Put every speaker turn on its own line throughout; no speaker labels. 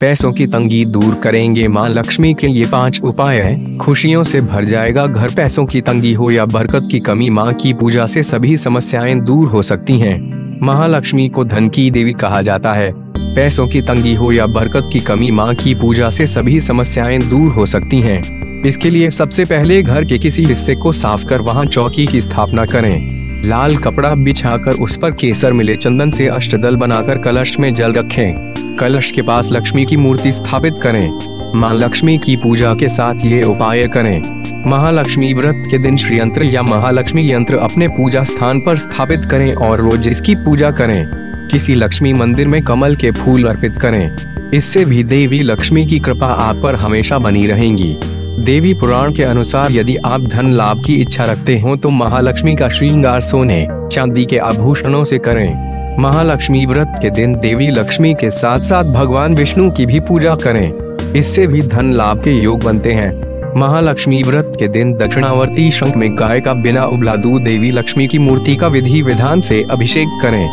पैसों की तंगी दूर करेंगे माँ लक्ष्मी के ये पाँच उपाय हैं। खुशियों से भर जाएगा घर, पैसों की तंगी हो या बरकत की कमी माँ की पूजा से सभी समस्याएँ दूर हो सकती हैं। महालक्ष्मी को धन की देवी कहा जाता है। पैसों की तंगी हो या बरकत की कमी माँ की पूजा से सभी समस्याएँ दूर हो सकती हैं। इसके लिए सबसे पहले घर के किसी हिस्से को साफ़ कर वहाँ चौकी की स्थापना करें। लाल कपड़ा बिछाकर उस पर केसर मिले चंदन से अष्टदल बनाकर कलश में जल रखें। कलश के पास लक्ष्मी की मूर्ति स्थापित करें। माँ लक्ष्मी की पूजा के साथ ये उपाय करें। महालक्ष्मी व्रत के दिन श्री यंत्र या महालक्ष्मी यंत्र अपने पूजा स्थान पर स्थापित करें और रोज इसकी पूजा करें। किसी लक्ष्मी मंदिर में कमल के फूल अर्पित करें। इससे भी देवी लक्ष्मी की कृपा आप पर हमेशा बनी रहेंगी। देवी पुराण के अनुसार यदि आप धन लाभ की इच्छा रखते हो तो महालक्ष्मी का श्रृंगार सोने, चांदी के आभूषणों से करें। महालक्ष्मी व्रत के दिन देवी लक्ष्मी के साथ साथ भगवान विष्णु की भी पूजा करें। इससे भी धन लाभ के योग बनते हैं। महालक्ष्मी व्रत के दिन दक्षिणावर्ती शंख में गाय का बिना उबला दूध देवी लक्ष्मी की मूर्ति का विधि विधान से अभिषेक करें।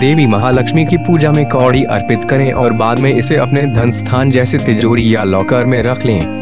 देवी महालक्ष्मी की पूजा में कौड़ी अर्पित करें और बाद में इसे अपने धन स्थान जैसे तिजोरी या लॉकर में रख लें।